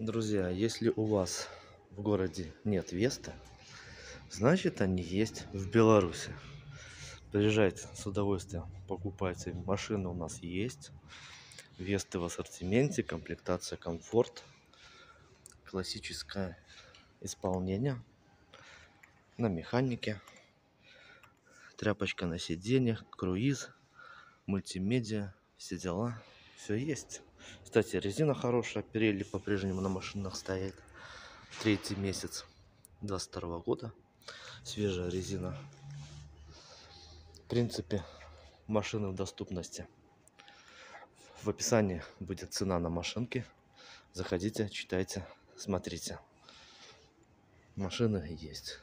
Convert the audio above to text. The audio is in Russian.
Друзья, если у вас в городе нет Веста, значит они есть в Беларуси. Приезжайте с удовольствием, покупайте. Машины у нас есть. Весты в ассортименте, комплектация комфорт. Классическое исполнение на механике. Тряпочка на сиденьях, круиз, мультимедиа, все дела. Все есть. Кстати, резина хорошая, перели по-прежнему на машинах стоят. Третий месяц 22 года. Свежая резина. В принципе, машины в доступности. В описании будет цена на машинки. Заходите, читайте, смотрите. Машины есть.